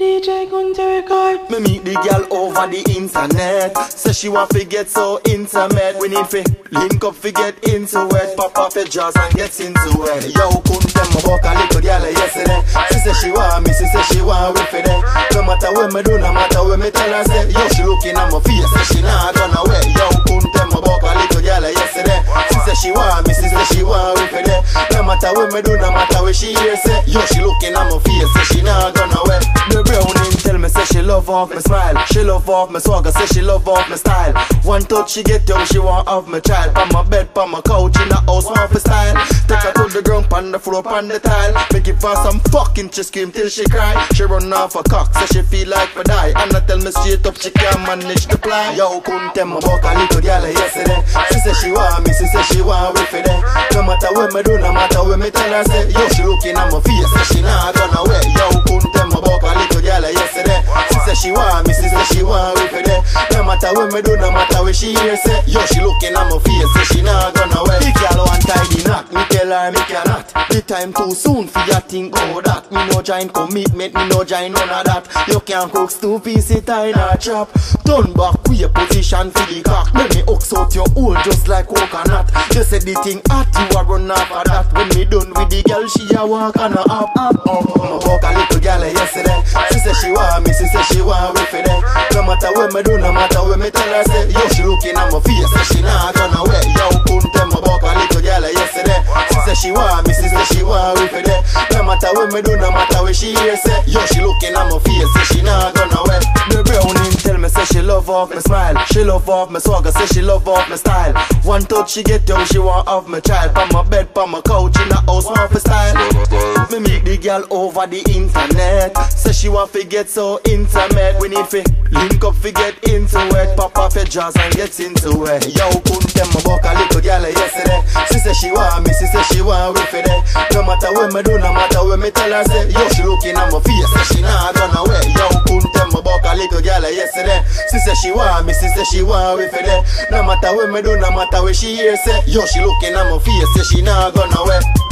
DJ Kunteh record. Me meet the girl over the internet. Say she want to get so intimate. We need to link up to get into it. Pop off your jaws and get into it. Yo, couldn't tell me about a little girl yesterday. She say she want me, she say she want with it. No matter what me do, no matter what me tell her, say yo, she looking at my face, say she not gonna wait. Yo, couldn't tell me about a little girl yesterday. She say she want me, she say she want with it. No matter what me do, no matter what she hear, say yo, she looking at my face, say she not gonna wait. She love off me smile, she love off me swagger, say she love off me style. One touch she get down, she want off me child. On my bed, on my couch, in the house, want style. Take her to the ground, on the floor, on the tile. Make it for some fucking, she scream till she cry. She run off a cock, say she feel like for die. And I tell me straight up, she can't manage to fly. Yo, couldn't tell me about a little girl yesterday. She say she want me, she say she want with it. No matter what me do, no matter what me tell her, say yo, she looking at my face, say she not gonna wait. Yo, couldn't tell me about matter what me do, no matter what she hear, eh. say yo, she looking at my face, say she not gonna wait. The girl want tidy knot, me tell her me cannot. The time too soon for ya think oh that. Me no join commitment, me no join none of that. You can't cook stew piece it in a chop. Turn back with your position for the cock. Let me ox out your hole just like coconut. You say the thing hot, you a run off of that. When me done with the girl, she a walk and a up, up, up. Me walk a little girl yesterday. She say she want me, she say she want me it. No matter what me do, no matter what me tell her, say yo, she looking at my face, say she not gonna wait. Yo, couldn't tell me about a little girl yesterday. She say she want me, she say she want with it. No matter what me do, no matter what she hear, say yo, she looking at my face, say she not gonna wait. The browning tell me say she love off me smile, she love off me swagger, say she love off me style. One touch she get down, she want off me child. On my bed, on my couch, in the house, want for style. Me girl over the internet. Say she want to get so intimate. We need to link up to get into it. Pop off your jaws and get into it. Yo, couldn't tell me a little girl yesterday. She say she want me, she say she want with it. No matter what me do, no matter what me tell her, say yo, she looking at my face, say she not gonna wait. Yo, couldn't tell me a little girl yesterday. She say she want me, she say she want with it. No matter what me do, no matter what she hear, say yo, she looking at my face, say she not gonna wait.